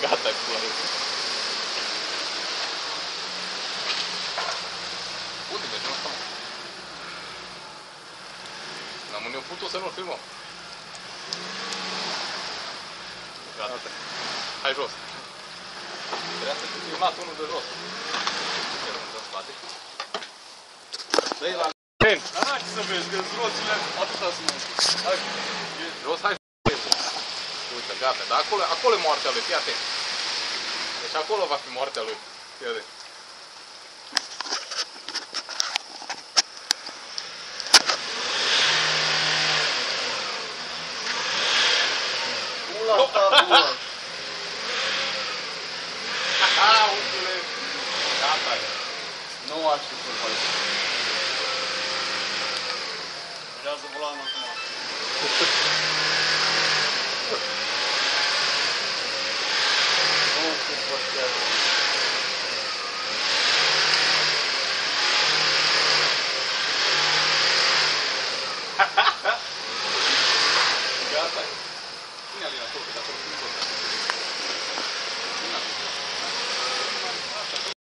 pula râs. Unde mergem asta, mă? N-am unde putut să nu filmăm. Gata. Hai jos. Trebuia să fi filmat unul de jos. Ce rămân în spate? Dă-i la Ten. Dar n-ai ce să vezi, că roțile atâta sunt. Hai, Jos, hai Uite, gata, dar acolo, acolo e moartea lui, fii atent. Deci acolo va fi moartea lui. Fii atent. pula ta, pula. Ah, unchiule! Gata. Nu aș fi să faci. Vrează volanul acum. Nu știu ce Gata. Cine